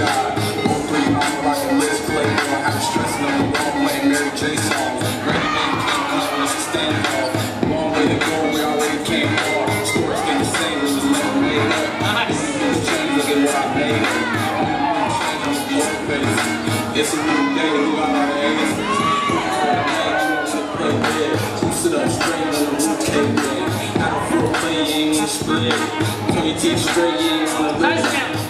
God. All three, I'm rocking Liz Claiborne. Had a stressing on the wall, playing Mary J songs. Ready man can't come unless you stand tall. Long way to go, we already came far. Stories get the same, we just never made up. Nice. Change, look at what I made. It's a new day, we got our hands. Sit up straight on the roof, cake day. Had a full play, you ain't split. Twenty teeth straight, you ain't wanna Nice live. again. Come to the bones with a ring. Bust open and no clothes in the lid. Drum on head, holler, entrance. Gun on the nigga,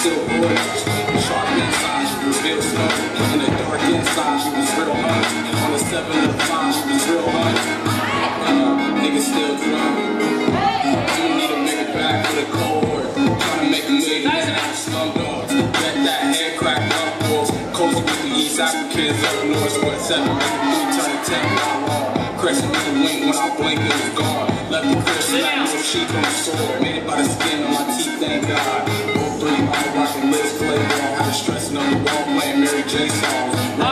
still gorgeous. Sharp inside, she was real slow. In the dark inside, she was real hot. On the seven of five, she was real hot. Uh, niggas still drunk. You need a nigga back for the cold war. Trying to make a million out of slum dogs. Let that head crack up wolves. Cozy with the East Africans up north. What seven? We turn to ten. Crescent with the wink when I blink, it was gone. Left the crib, down. no sheep on the sword. Made it by the skin on my teeth, thank God. Three, I'm rocking Liz Claiborne. Had a stressing on the wall, playing Mary J songs.